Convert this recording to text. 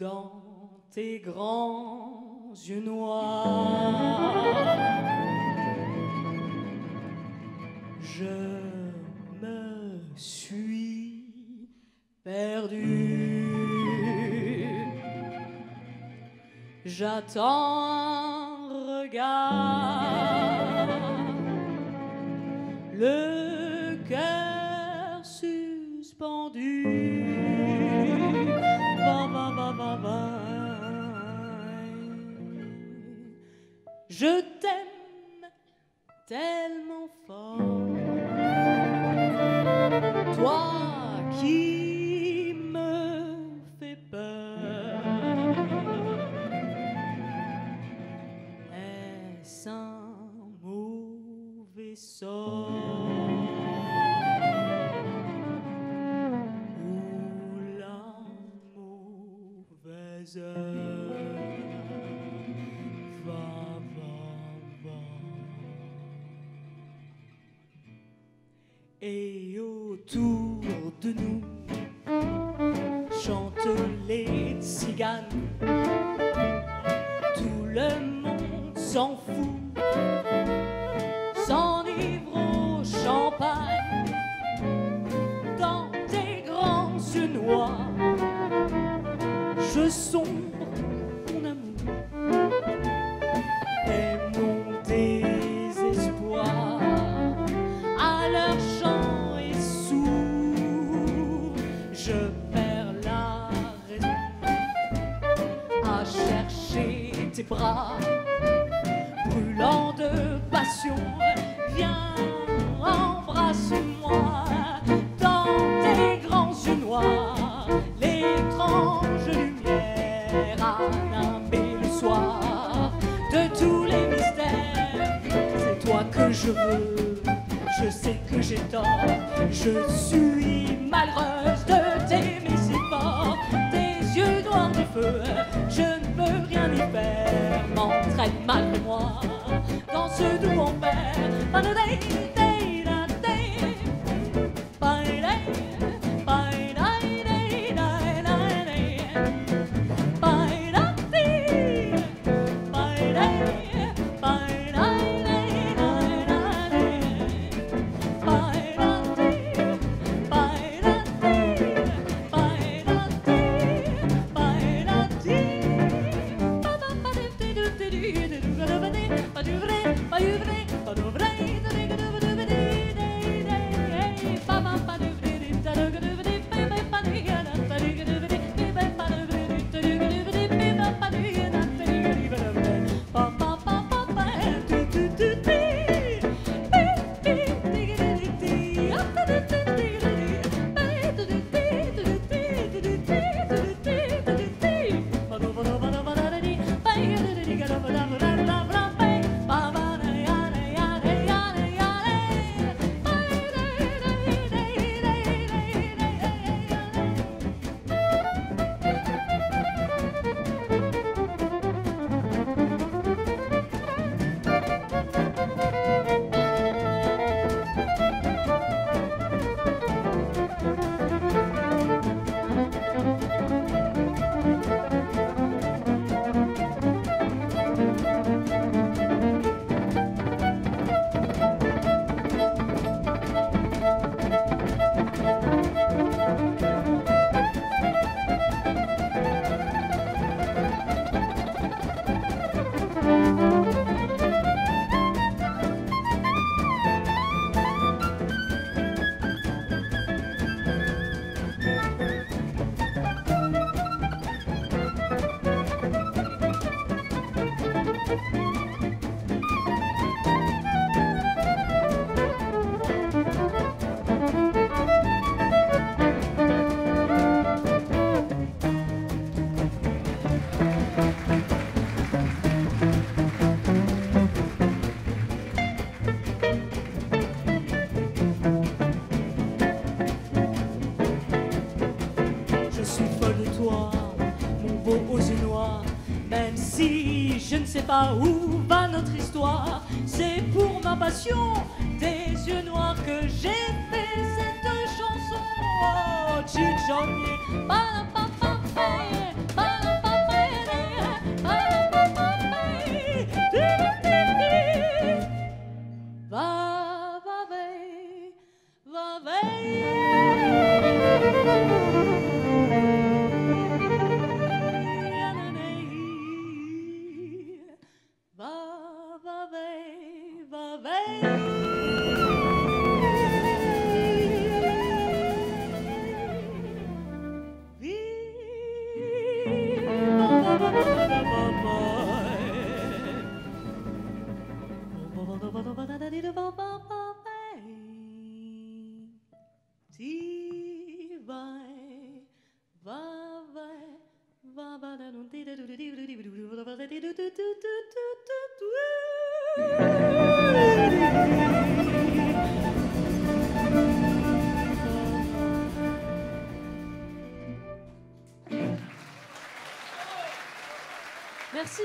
dans tes grands yeux noirs. Je me suis perdu. J'attends un regard, le Je t'aime tellement fort. Toi qui me fais peur. Est-ce un mauvais sort ou la mauvaise heure? Et autour de nous chantent les tziganes. Tout le monde s'en fout, s'enivre au champagne dans tes grands yeux noirs. Je sombre Je perds la raison à chercher tes bras brûlants de passion. Viens, embrasse-moi dans tes grands yeux noirs, l'étrange lumière animée le soir de tous les mystères. C'est toi que je veux, je sais que j'ai tort, je suis malheureuse feu, je ne peux rien y faire, m'entraîne malgré ゆぶねとど aux yeux noirs. Même si je ne sais pas où va notre histoire, c'est pour ma passion des yeux noirs que j'ai fait cette chanson. Oh, Chichonnier, Va, va, va, va, Valeu! Merci.